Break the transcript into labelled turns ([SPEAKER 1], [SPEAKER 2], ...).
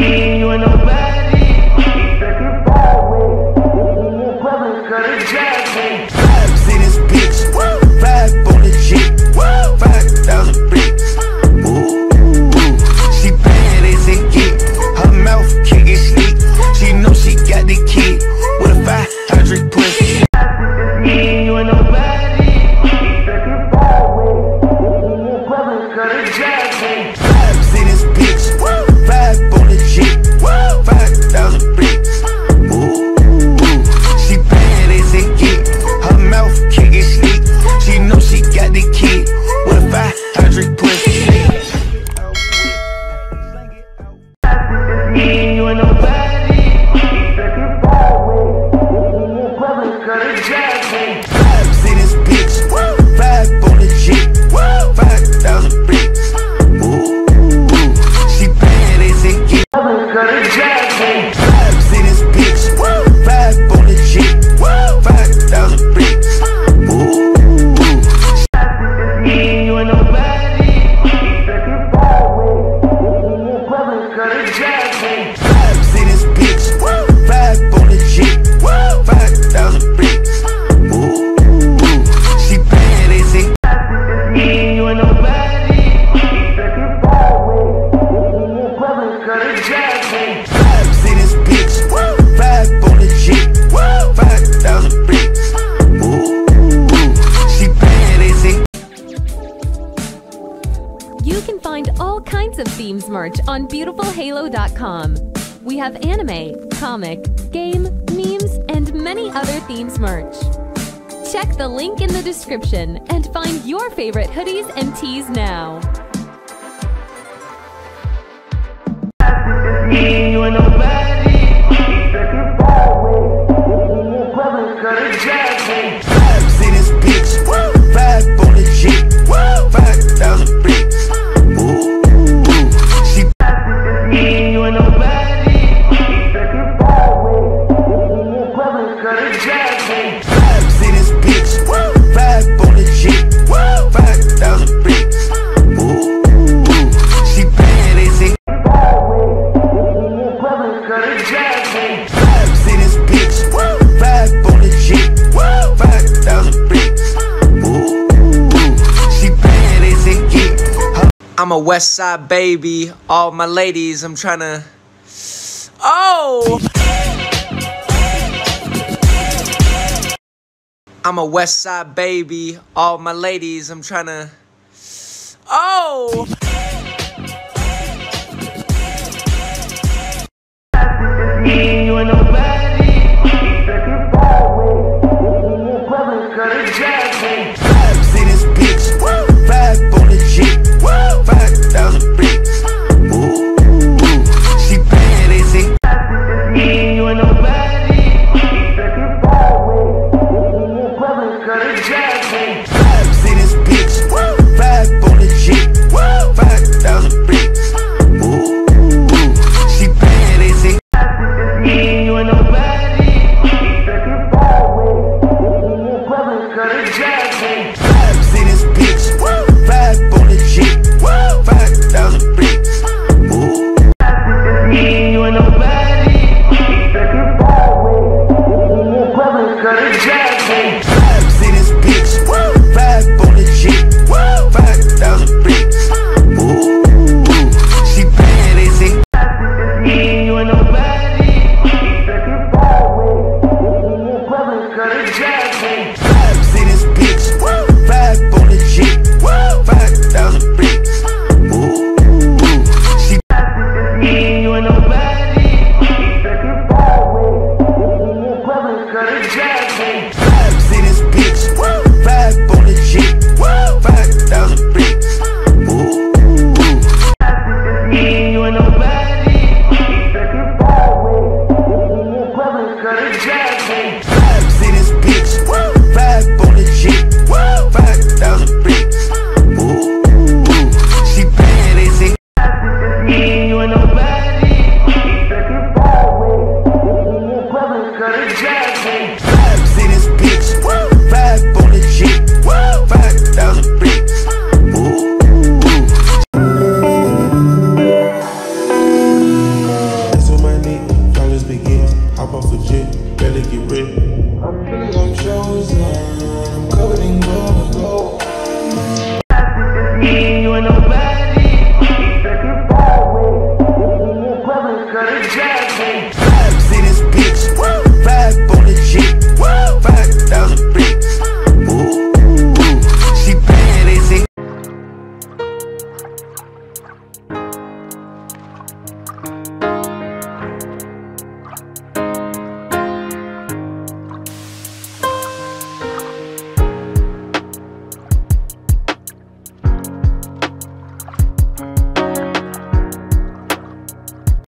[SPEAKER 1] You when I'm back.
[SPEAKER 2] Hey! themes merch on beautifulhalo.com. We have anime, comic, game, memes, and many other themes merch. Check the link in the description and find your favorite hoodies and tees now.
[SPEAKER 3] See this bitch, on the 5,000 bricks. Ooh, she bad as it. See this bitch, on the 5,000 bricks. Ooh, she bad as it get. I'm a West Side baby, all my ladies, I'm trying to... Oh! I'm a West Side baby. All my ladies, I'm trying to. Oh! Murder
[SPEAKER 1] Jack!